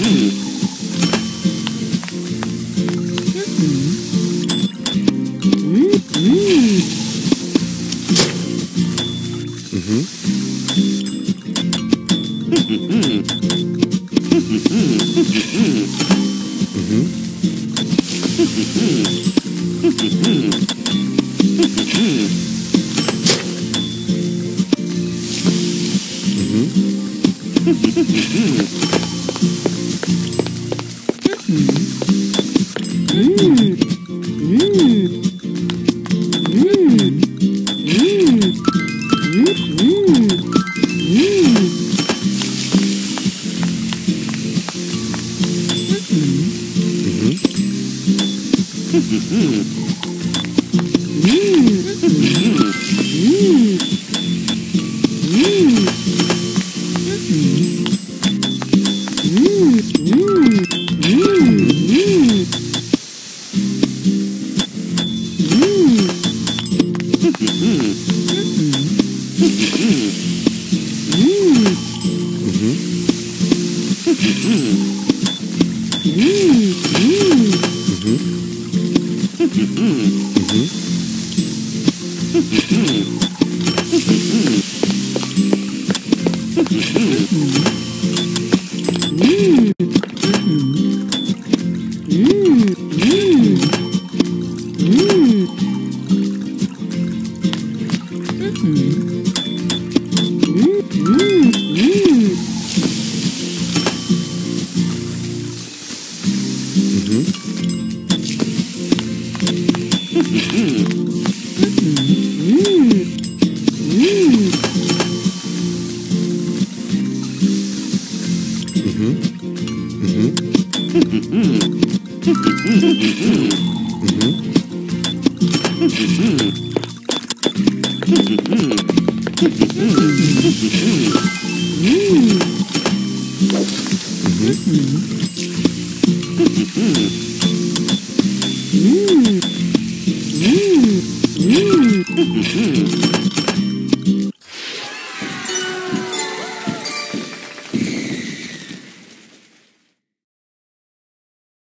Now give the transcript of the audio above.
Mm-hmm. Mm-hmm. Mm-hmm. Mm-hmm. Mm-hmm.